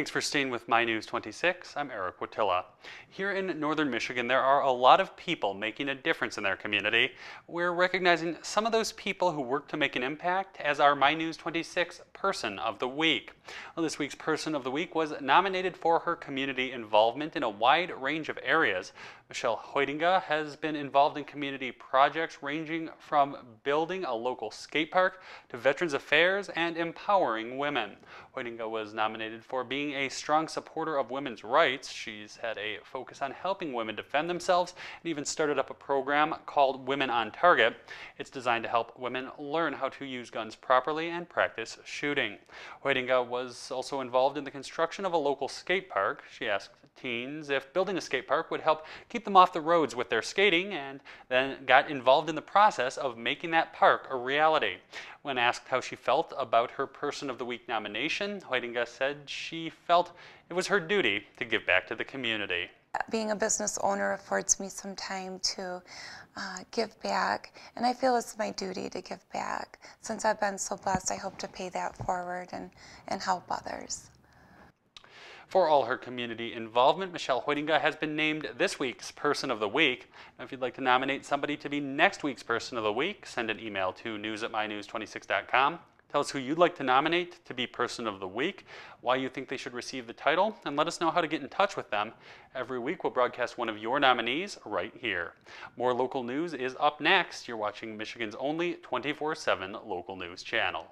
Thanks for staying with MI News 26. I'm Eric Watilla. Here in northern Michigan, there are a lot of people making a difference in their community. We're recognizing some of those people who work to make an impact as our MI News 26 Person of the Week. Well, this week's Person of the Week was nominated for her community involvement in a wide range of areas. Michelle Hoitenga has been involved in community projects ranging from building a local skate park to Veterans Affairs and empowering women. Hoitenga was nominated for being being a strong supporter of women's rights, she's had a focus on helping women defend themselves and even started up a program called Women on Target. It's designed to help women learn how to use guns properly and practice shooting. Hoitenga was also involved in the construction of a local skate park. She asked teens if building a skate park would help keep them off the roads with their skating and then got involved in the process of making that park a reality. When asked how she felt about her Person of the Week nomination, Hoitenga said she felt it was her duty to give back to the community. Being a business owner affords me some time to uh, give back, and I feel it's my duty to give back. Since I've been so blessed, I hope to pay that forward and, and help others. For all her community involvement, Michelle Hoitenga has been named this week's Person of the Week. Now, if you'd like to nominate somebody to be next week's Person of the Week, send an email to news at minews26.com. Tell us who you'd like to nominate to be Person of the Week, why you think they should receive the title, and let us know how to get in touch with them. Every week we'll broadcast one of your nominees right here. More local news is up next. You're watching Michigan's only 24 7 local news channel.